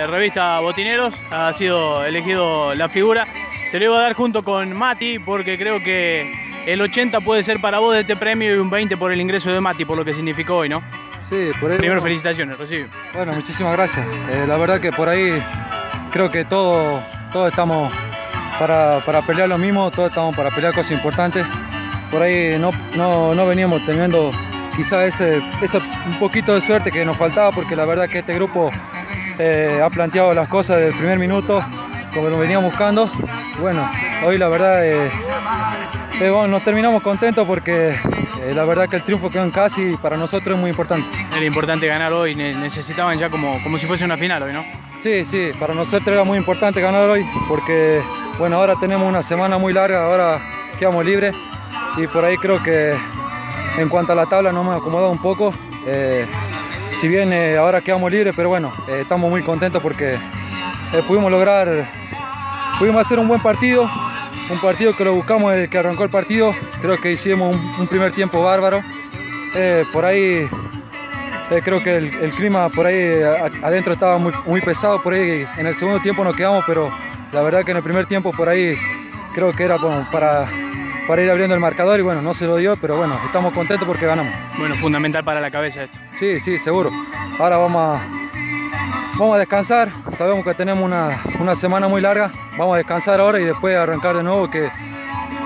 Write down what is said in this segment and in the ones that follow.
de revista Botineros, ha sido elegido la figura. Te lo iba a dar junto con Mati porque creo que el 80 puede ser para vos de este premio y un 20 por el ingreso de Mati, por lo que significó hoy, ¿no? Sí, por ahí. Primero bueno, felicitaciones, recibe. Bueno, muchísimas gracias. Eh, la verdad que por ahí creo que todos todo estamos para, para pelear lo mismo, todos estamos para pelear cosas importantes. Por ahí no, no, no veníamos teniendo quizás ese, ese un poquito de suerte que nos faltaba porque la verdad que este grupo eh, ha planteado las cosas desde el primer minuto como lo veníamos buscando. Bueno, hoy la verdad eh, eh, bueno, nos terminamos contentos porque eh, la verdad que el triunfo quedó en casa y para nosotros es muy importante. Era importante ganar hoy, ne- necesitaban ya como, como si fuese una final hoy, ¿no? Sí, sí, para nosotros era muy importante ganar hoy porque, bueno, ahora tenemos una semana muy larga, ahora quedamos libres y por ahí creo que en cuanto a la tabla nos hemos acomodado un poco. eh, si bien eh, ahora quedamos libres, pero bueno, eh, estamos muy contentos porque eh, pudimos lograr, pudimos hacer un buen partido, un partido que lo buscamos desde que arrancó el partido. Creo que hicimos un, primer tiempo bárbaro. Por ahí creo que el, clima por ahí adentro estaba muy, pesado, por ahí en el segundo tiempo nos quedamos, pero la verdad que en el primer tiempo por ahí creo que era como para, para ir abriendo el marcador y bueno, no se lo dio, pero bueno, estamos contentos porque ganamos. Bueno, fundamental para la cabeza esto. Sí, sí, seguro. Ahora vamos a, vamos a descansar, sabemos que tenemos una, una semana muy larga, vamos a descansar ahora y después arrancar de nuevo que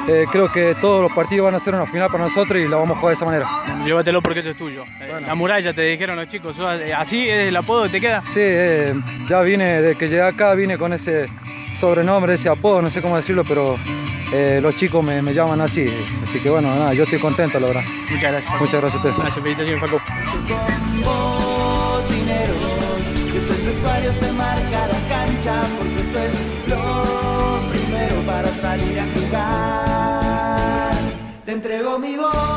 eh, creo que todos los partidos van a ser una final para nosotros y la vamos a jugar de esa manera. Llévatelo porque esto es tuyo. Eh, Bueno. La muralla te dijeron los chicos, eh, así es el apodo que te queda. Sí, eh, ya vine, desde que llegué acá, vine con ese sobrenombre, ese apodo, no sé cómo decirlo, pero eh, los chicos me, me llaman así. Así que bueno, nada, yo estoy contento, la verdad. Muchas gracias. Facu. Muchas gracias a ustedes. Gracias, felicitaciones, Facu. botineros, que ese vestuario se marca la cancha, porque eso es lo primero para salir a jugar. Te entrego mi voz.